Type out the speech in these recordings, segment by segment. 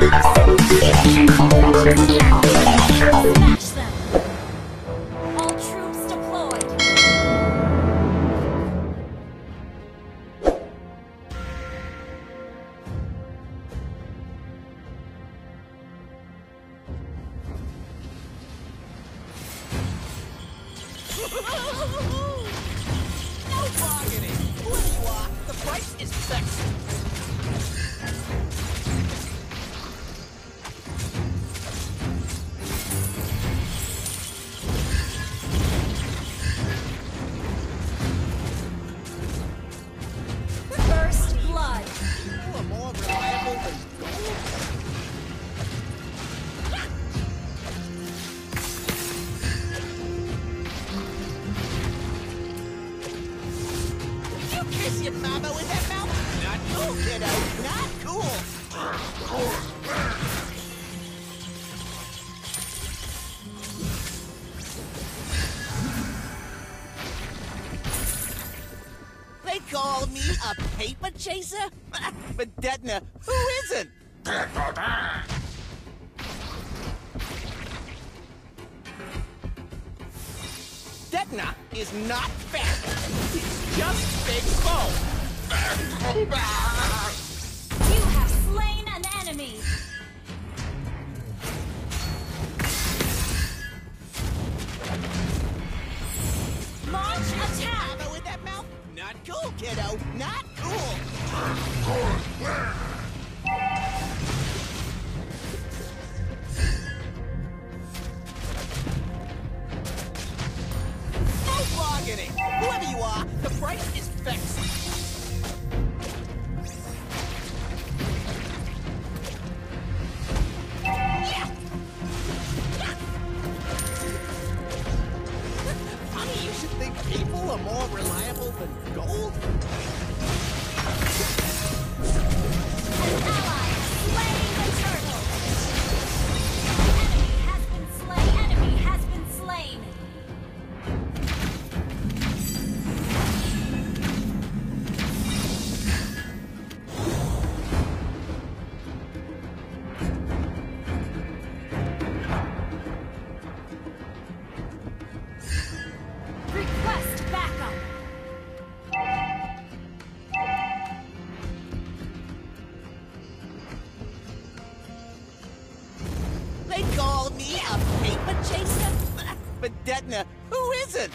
no bargaining. When you are, the price is fixed. call me a paper chaser? but Detona, who isn't? Detona is not fat. It's just big bone. No, not They call me a paper chaser? But Detona, who isn't?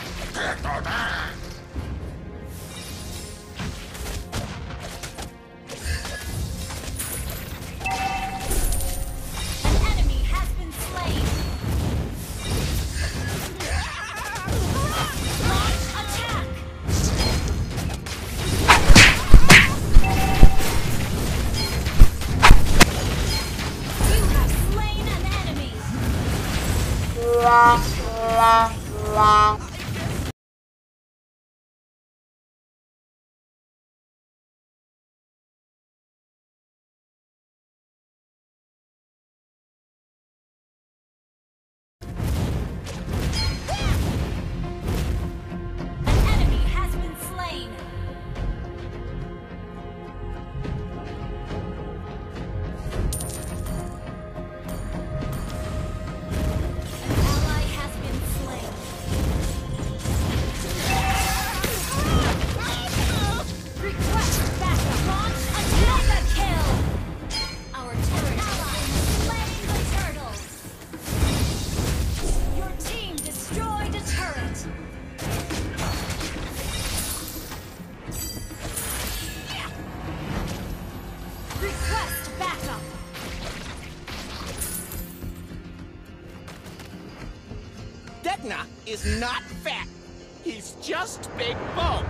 not fat. He's just big boned.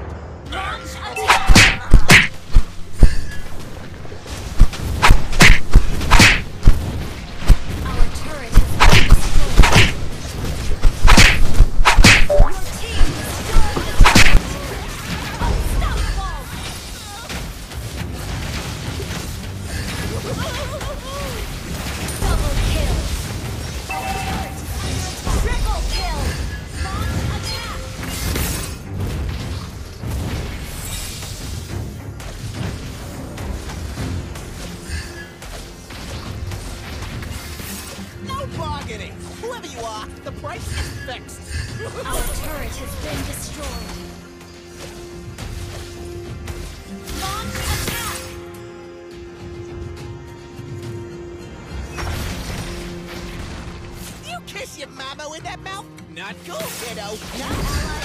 Kiss your mama with that mouth? Not cool, kiddo. Not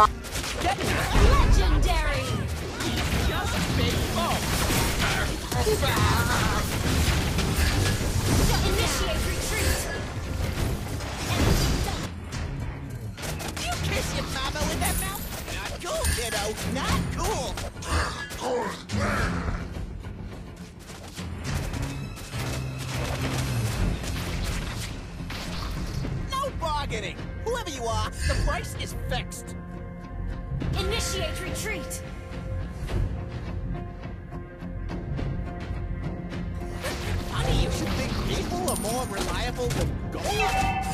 Legendary! Initiate retreat! You kiss your mama with that mouth? Not cool, kiddo. Not cool. no bargaining. Whoever you are, the price is fixed. Initiate retreat! Honey, you should think people are more reliable than gold!